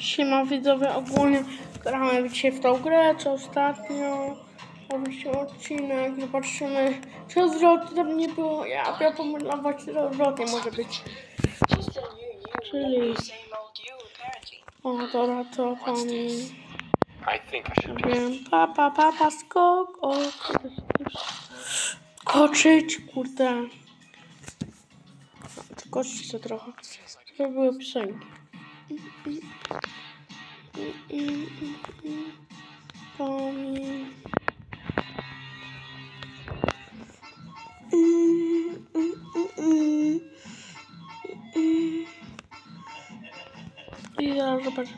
Siema widzowie, ogólnie gramy dzisiaj w tą grę, co ostatnio. Robiliśmy odcinek, zobaczymy, co zwrot tam nie było. Ja ja pomylować, co zwrotnie może być. Czyli, o dobra, to pani, I think I should wiem, papa, papa, skok, o, koczyć, kurde. Skoczyć to trochę, to były piosenki. Yavrum.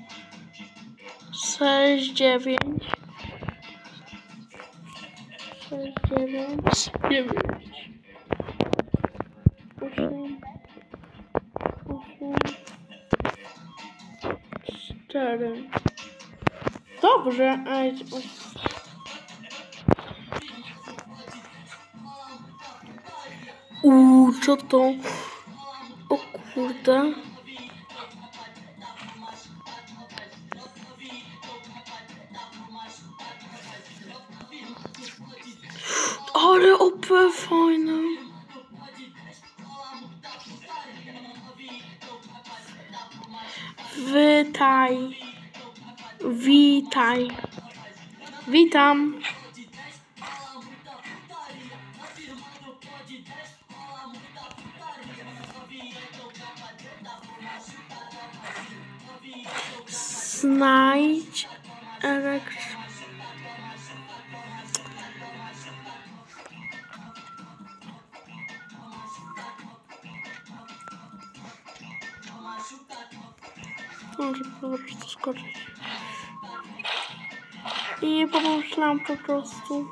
Sadece vinç. Sadece vinç. Vinç. Boşum. Boşum. Cztery. Dobrze, ej. oj. Uuu, co to? O kurde. Ale OP fajne. Witaj. Witaj. Witam. Może po prostu skoczyć. I nie pomyślałam po prostu.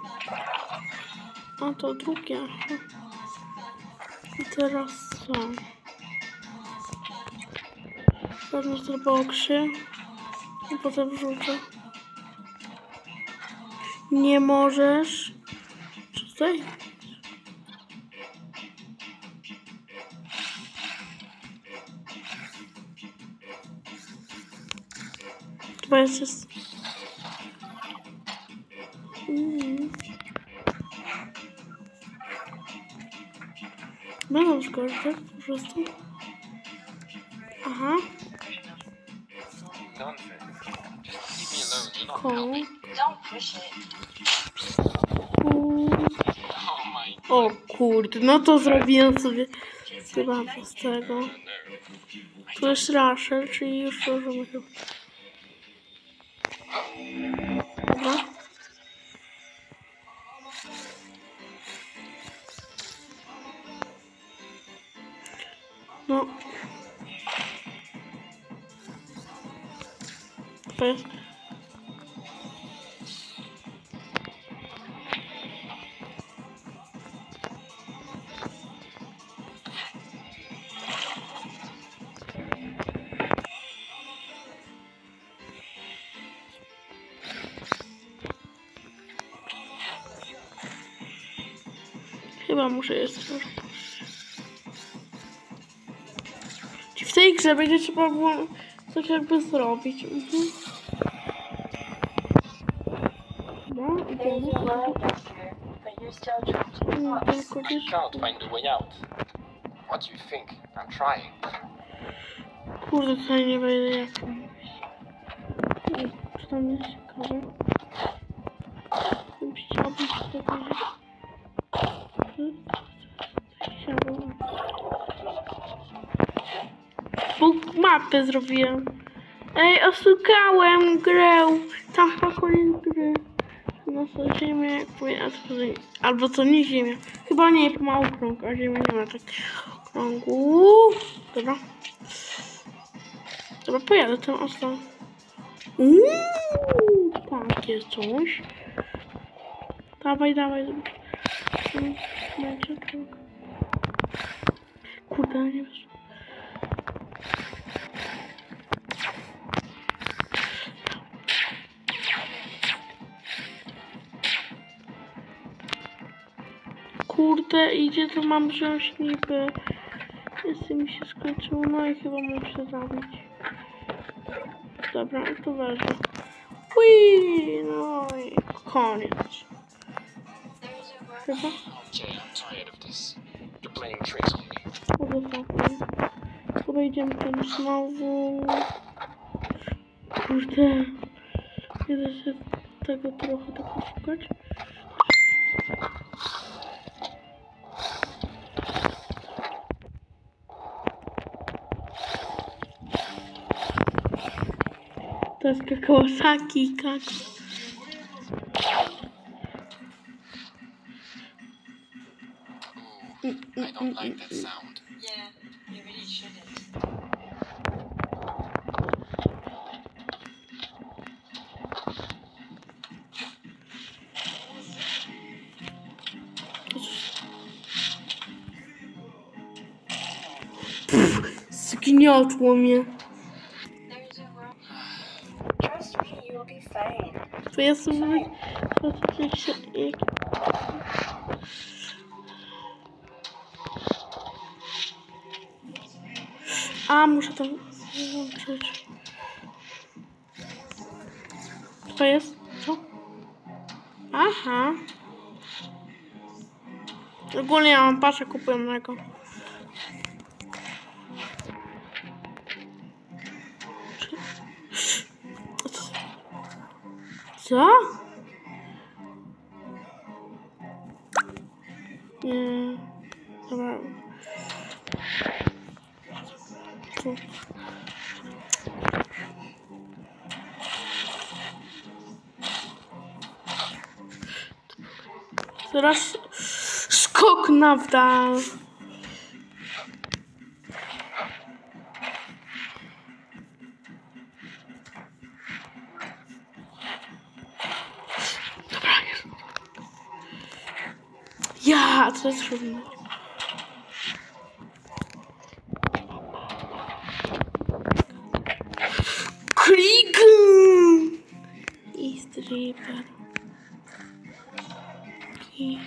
A to drugie. I teraz co? Pewno zrobiło się. I potem wrzucę. Nie możesz. Co tutaj? Helping. Don't push it. ku- Oh my O kurde, no to zrobiłem sobie chyba prostego. Tu jest Rasher, czyli już możemy chyba. Dobra. No. To Chyba muszę jeszcze trochę. Czy w tej grze będzie trzeba było coś jakby zrobić? Mhm. No, idziemy. Tylko. What do you think? I'm trying. kurde, tutaj nie wejdę jak to mówić. Ej, Czy tam jest ciekawe? Bym Chciałbym się dowiedzieć. Mapy zrobiłem. Ej, oszukałem grę. Tam chyba koniec gry. No to ziemia, albo to nie ziemia. Chyba nie, ma okrąg, a ziemia nie ma tak okrągu. Dobra. Dobra, pojadę tym ostrą. Uuu, takie coś. Dawaj, dawaj. Kurde, nie wiesz. Kurde, idzie to mam wziąć niby. Jeszcze mi się skończyło, no i chyba muszę zabić. Dobra, to ważne. Ui, no i koniec. Chyba. Me. Pozostawiam. Podejdziemy tam znowu. Kurde. Idę się tego trochę tak poszukać. Tos que começar aqui, cara. I don't like ya. To ja sobie... A, muszę to włączyć. To jest? Co? Aha. Ogólnie ja mam paszę kupionego. Co? Nie. Dobra. Tu. Teraz skok na wdal. Ja, to jest trudne. Klik! I stripper. I...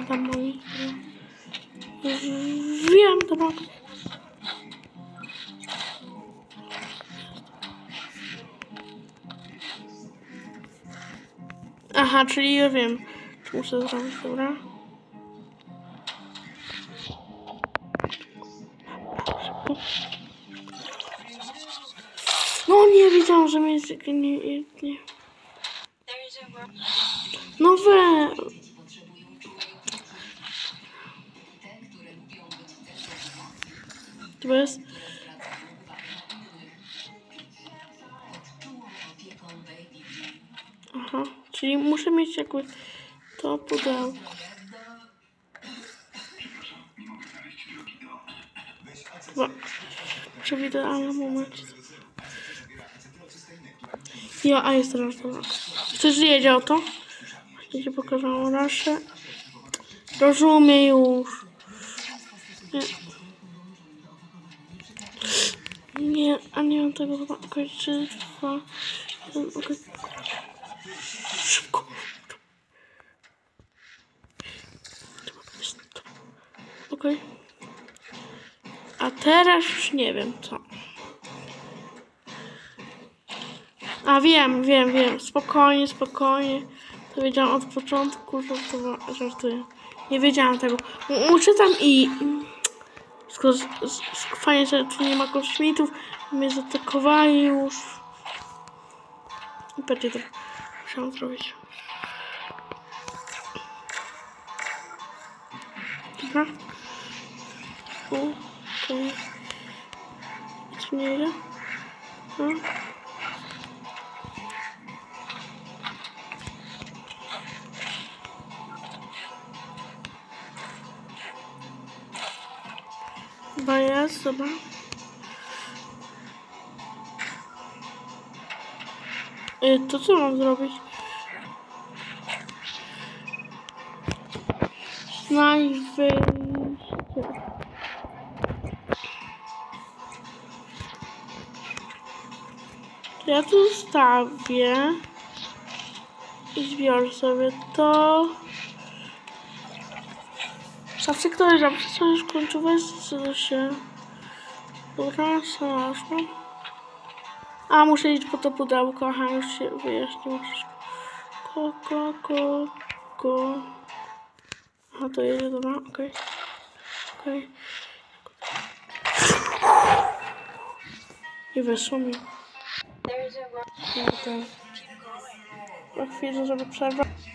Adam mój. Wiem, dobra. Aha, czyli ja wiem, co muszę zrobić, dobra? No nie wiedziałam, że mnie. Nie, nie. Room. No we. To jest. Aha, czyli muszę mieć jakąś to pudełko. Chyba. Muszę w idealnym momencie. A jest teraz dobra. Chcesz wiedzieć o to? Właśnie ci pokazało nasze. Rozumiem już. Nie. Nie, a nie mam tego chyba. Okej, trzy, dwa, okej. Okej. A teraz już nie wiem co. A wiem, wiem, wiem. Spokojnie, spokojnie. To wiedziałam od początku, że to żartuję. Nie wiedziałam tego. Muszę tam i... Skoro z, fajnie, że tu nie ma kosmitów. Mnie zaatakowali już. Będzie to musiałam zrobić. Dobra. Czy nie idę? No. Chyba jest, dobra. Y, To co mam zrobić? Ja tu zostawię. I zbiorę sobie to. Zawsze ktoś zawsze coś kończyłeś, co się... Dobra, znalazłam. A, muszę iść po to pudełko. Aha, już się wyjaśniło wszystko. Ko, ko, ko, ko. Aha, to jedzie, dobra, okej. Okej. I wyszło mi. Kurde. Za chwilę, żeby przerwać.